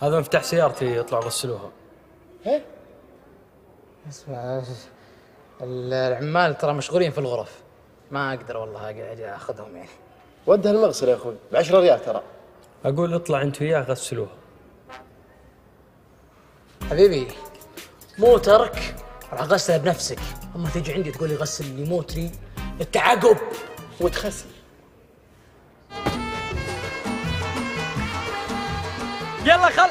هذا مفتاح سيارتي اطلع غسلوها. إيه؟ أسمع العمال ترى مشغولين في الغرف. ما أقدر والله أجي أخذهم يعني. ودها المغسله يا أخوي ب 10 ريال ترى. أقول اطلع أنت وياه غسلوها. حبيبي مو ترك راح أغسلها بنفسك. أما تجي عندي تقول لي غسل لي التعقب. وتخسر. يلا خل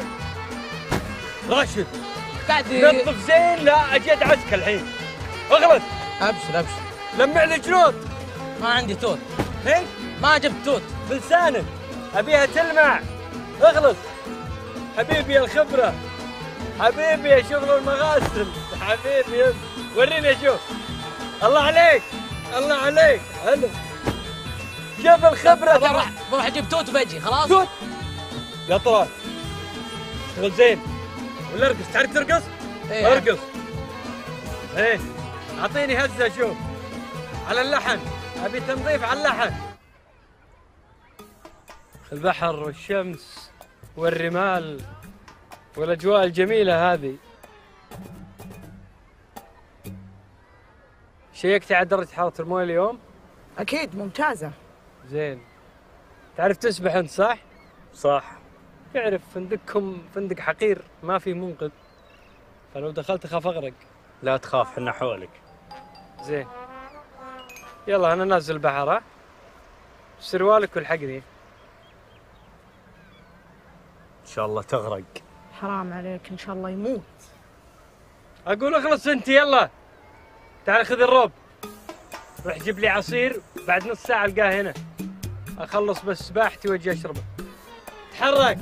راشد قاعد نظف زين لا أجي أدعسك الحين. اغلط. أبشر أبشر. لمع لي جنود. ما عندي توت. هي ما جبت توت. بلسانك. أبيها تلمع. اغلط. حبيبي يا الخبرة. حبيبي يا شغل المغاسل. حبيبي يا- وريني أشوف الله عليك. الله عليك. هلا. شوف الخبرة. بروح بروح أجيب توت وبجي خلاص؟ توت. يا طلال شغل زين ولا ارقص تعرف ترقص؟ إيه. أرقص. إيه. أعطيني هزة شوف. على اللحن. أبي تنظيف على اللحن. البحر والشمس والرمال والأجواء الجميلة هذه. شيكت على درجة حرارة الموية اليوم؟ أكيد ممتازة. زين. تعرف تسبح أنت صح؟ صح. تعرف فندقكم فندق حقير ما في منقذ. فلو دخلت أخاف أغرق. لا تخاف حنا حولك. زين. يلا أنا نازل البحر ها؟ سروالك والحقني. إن شاء الله تغرق. حرام عليك إن شاء الله يموت. أقول اخلص أنت يلا. تعال خذ الروب. روح جيب لي عصير بعد نص ساعة ألقاه هنا. أخلص بس سباحتي وأجي أشربه. تحرك